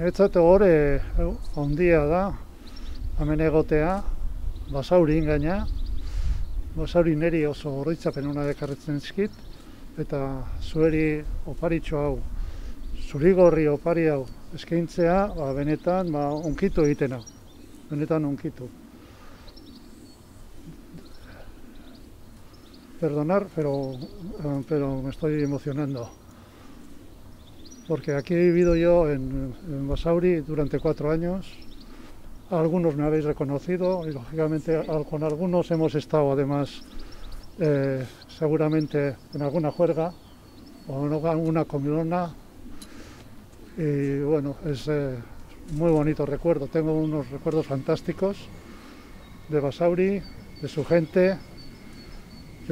Niretzat gore ondia da, hemen egotea, basauri ingaina, basauri neri oso horritzapen hona dekarretzen zikit, eta zueri oparitxo hau, zurigorri opari hau eskaintzea, ba, benetan ba, onkitu egiten hau, benetan onkitu. Perdonar, pero, eh, pero me estoy emocionando. Porque aquí he vivido yo en, en Basauri durante cuatro años. Algunos me habéis reconocido y lógicamente con algunos hemos estado además eh, seguramente en alguna juerga o en alguna comilona. Y bueno, es eh, muy bonito recuerdo. Tengo unos recuerdos fantásticos de Basauri, de su gente,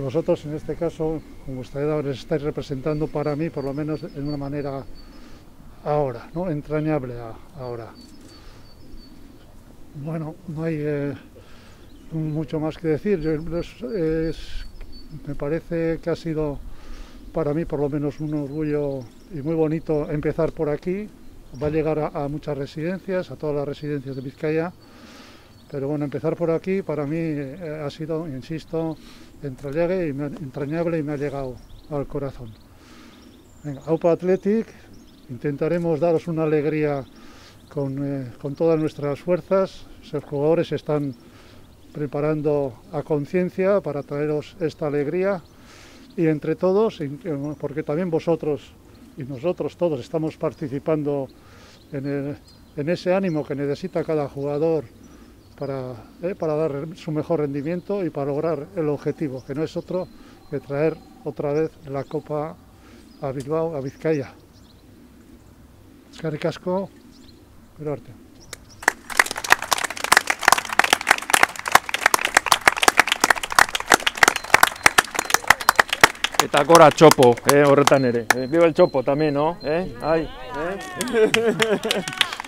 vosotros en este caso, como ustedes ahora estáis representando para mí, por lo menos en una manera ahora, ¿no? entrañable ahora. Bueno, no hay eh, mucho más que decir. Yo- me parece que ha sido para mí por lo menos un orgullo y muy bonito empezar por aquí. Va a llegar a, a muchas residencias, a todas las residencias de Vizcaya. Pero bueno, empezar por aquí para mí eh, ha sido, insisto, entrañable y, me, ha- entrañable y me ha llegado al corazón. Venga, Aupa Athletic, intentaremos daros una alegría con, eh, con todas nuestras fuerzas. Los jugadores están preparando a conciencia para traeros esta alegría y entre todos, eh, porque también vosotros y nosotros todos estamos participando en, el- en ese ánimo que necesita cada jugador para, eh, para dar su mejor rendimiento y para lograr el objetivo, que no es otro que traer otra vez la Copa a Bilbao, a Vizcaya. Eskerrik asko, gero arte. Eta gora txopo, eh, horretan ere. Eh, viva el txopo también, ¿no? Eh? Ai?